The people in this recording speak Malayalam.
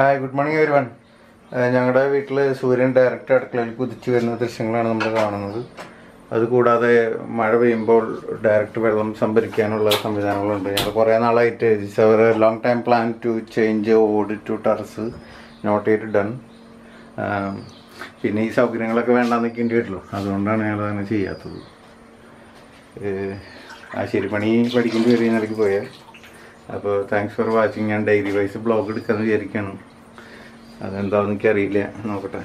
Hi good morning everyone ഞങ്ങളുടെ വീട്ടിൽ സൂര്യൻ ഡയറക്റ്റ് അടുക്കളയിൽ കുതിച്ചു വരുന്ന ദൃശ്യങ്ങളാണ് നമ്മൾ കാണുന്നത്. അതുകൂടാതെ മഴ പെയ്യുമ്പോൾ ഡയറക്റ്റ് വെള്ളം സംഭരിക്കാനുള്ള സംവിധാനങ്ങളുണ്ട്. ഞങ്ങൾ കുറേ നാളായിട്ട് it's our long time plan to change old to terrace not ചെയ്ത് ഡൺ പിന്നെ ഈ സൗകര്യങ്ങളൊക്കെ വേണ്ടാന്ന് നിൽക്കേണ്ടി വരുള്ളൂ. അതുകൊണ്ടാണ് ഞങ്ങൾ അങ്ങനെ ചെയ്യാത്തത്. ആ ആശേരി പണി പഠിക്കേണ്ടി വരും നിലയ്ക്ക് പോയാൽ അപ്പോൾ താങ്ക്സ് ഫോർ വാച്ചിങ് ഞാൻ ഡെയിലി വൈസ് ബ്ലോഗ് എടുക്കാമെന്ന് വിചാരിക്കുകയാണ് അതെന്താണെന്ന് എനിക്കറിയില്ല. നോക്കട്ടെ.